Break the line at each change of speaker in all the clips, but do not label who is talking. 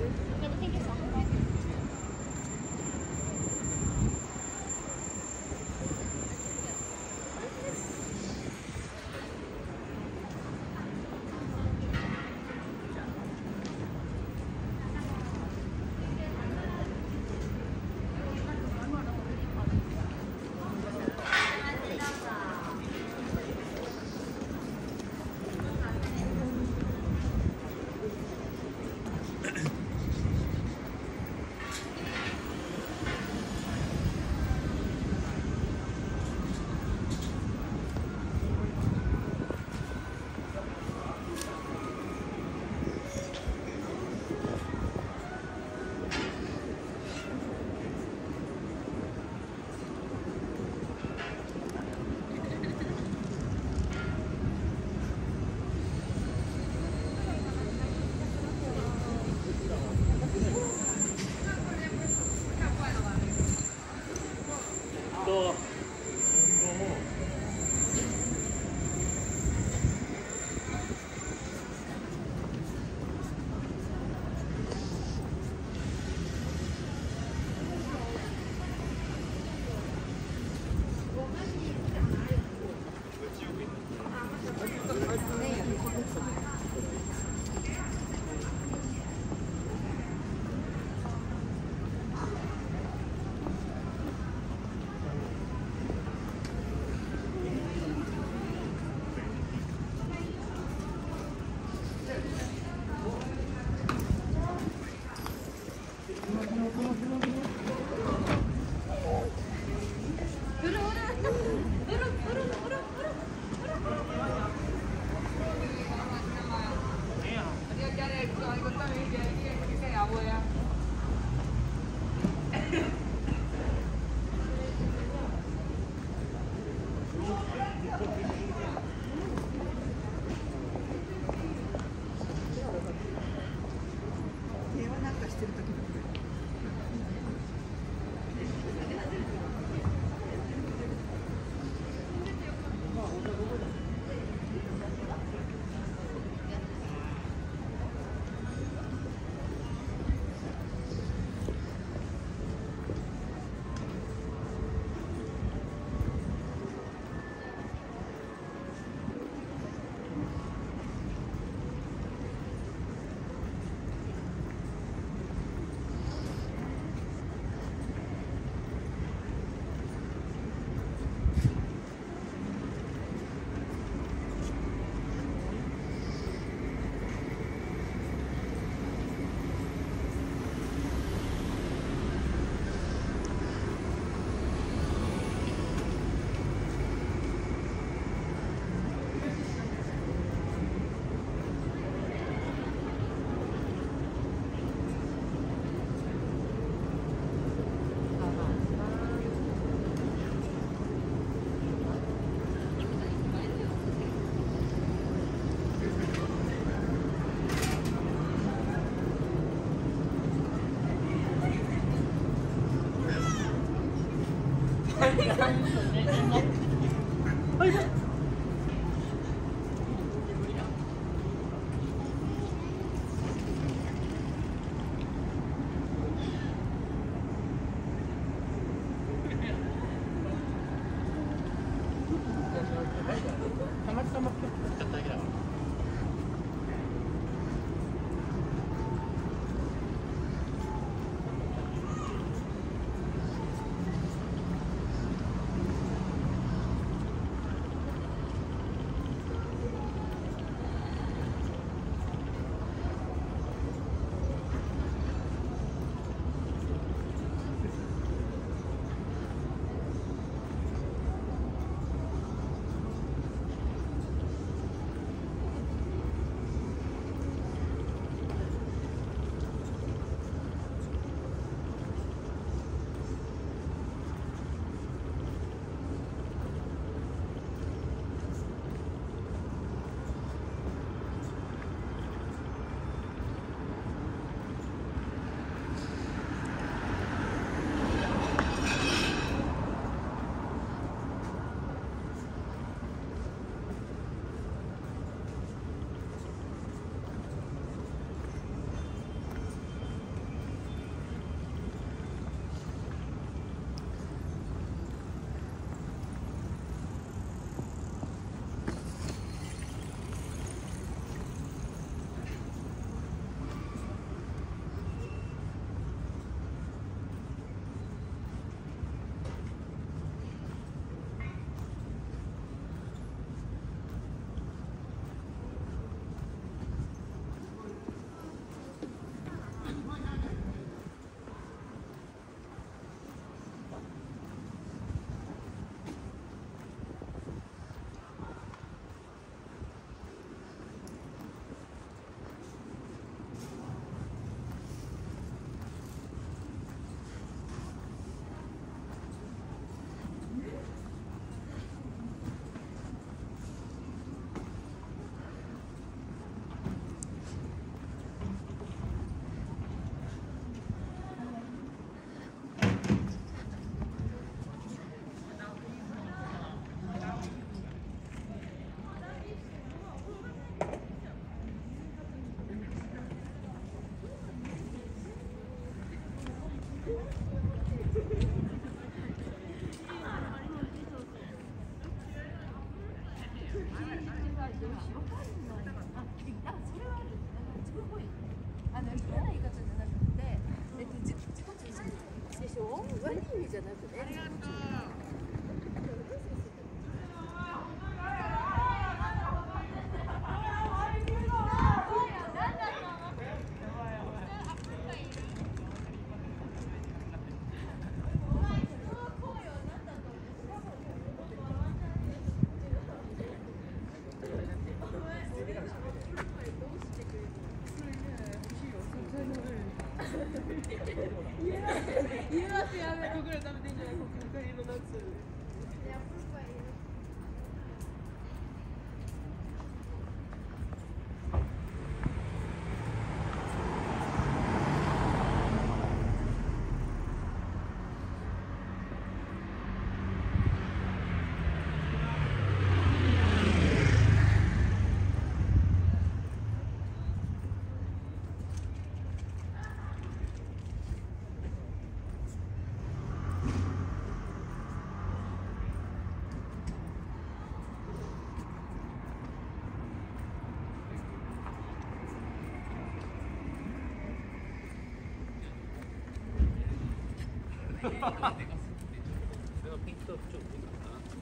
it is? Está grabando. だからそれは自分っぽい。それはピンクとちょっといいかな。ピ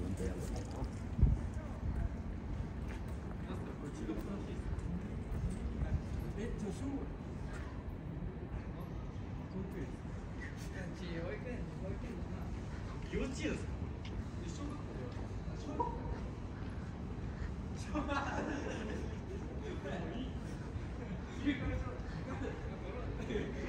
ンクやもんな。めっちゃすごい。幼稚園ですか。小学校。